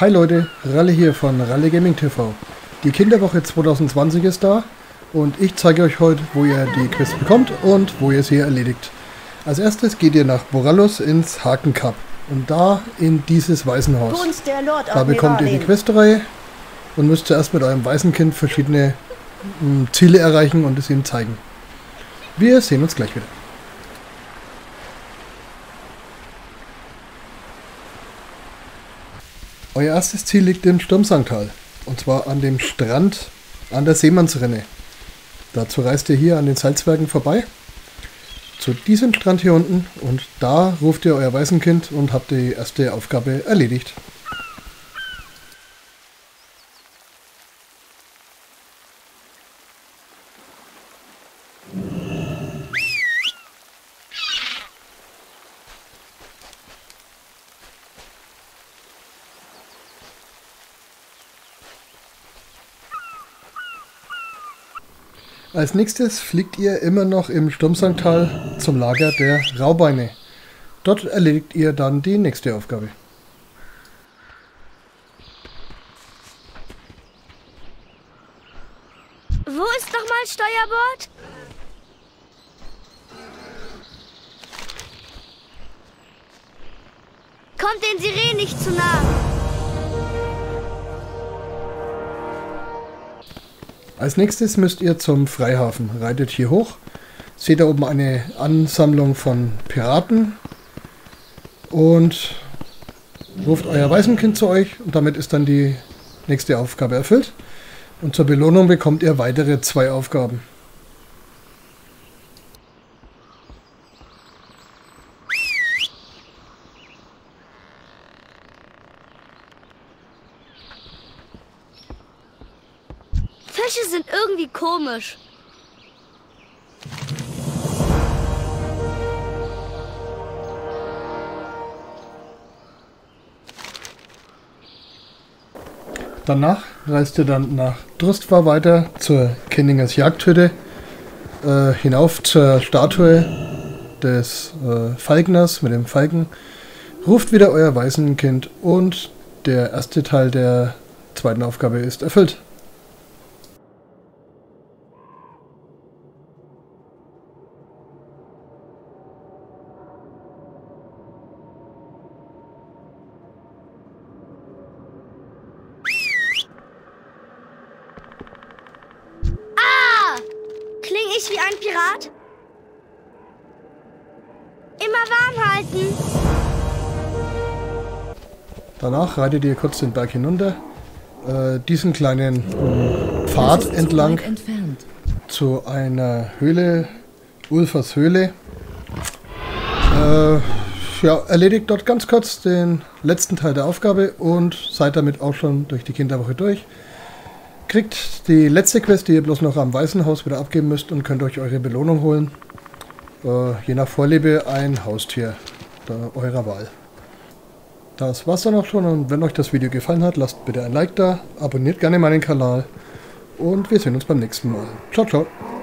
Hi Leute, Ralle hier von Ralle Gaming TV. Die Kinderwoche 2020 ist da und ich zeige euch heute, wo ihr die Quest bekommt und wo ihr sie erledigt. Als erstes geht ihr nach Borallus ins Hakencup und da in dieses Waisenhaus. Da bekommt ihr die Questreihe und müsst zuerst mit eurem Waisenkind verschiedene hm, Ziele erreichen und es ihm zeigen. Wir sehen uns gleich wieder. Euer erstes Ziel liegt im Sturmsangtal. Und zwar an dem Strand an der Seemannsrinne. Dazu reist ihr hier an den Salzwerken vorbei. Zu diesem Strand hier unten und da ruft ihr euer Waisenkind und habt die erste Aufgabe erledigt. Als nächstes fliegt ihr immer noch im Sturmsangtal zum Lager der Raubeine. Dort erledigt ihr dann die nächste Aufgabe. Wo ist nochmal Steuerbord? Kommt den Sirenen nicht zu nah. Als nächstes müsst ihr zum Freihafen. Reitet hier hoch. Seht da oben eine Ansammlung von Piraten. Und ruft euer Waisenkind zu euch. Und damit ist dann die nächste Aufgabe erfüllt. Und zur Belohnung bekommt ihr weitere zwei Aufgaben. Fische sind irgendwie komisch. Danach reist ihr dann nach Drustvar weiter zur Kenningers Jagdhütte, äh, hinauf zur Statue des äh, Falkners mit dem Falken, ruft wieder euer Waisenkind und der erste Teil der zweiten Aufgabe ist erfüllt. Ich wie ein Pirat? Immer warm halten. Danach reitet ihr kurz den Berg hinunter, äh, diesen kleinen Pfad entlang zu einer Höhle, Ulfers Höhle. Äh, ja, erledigt dort ganz kurz den letzten Teil der Aufgabe und seid damit auch schon durch die Kinderwoche durch kriegt die letzte Quest, die ihr bloß noch am Waisenhaus wieder abgeben müsst und könnt euch eure Belohnung holen. Äh, je nach Vorliebe ein Haustier eurer Wahl. Das war's dann auch schon und wenn euch das Video gefallen hat, lasst bitte ein Like da, abonniert gerne meinen Kanal und wir sehen uns beim nächsten Mal. Ciao, ciao.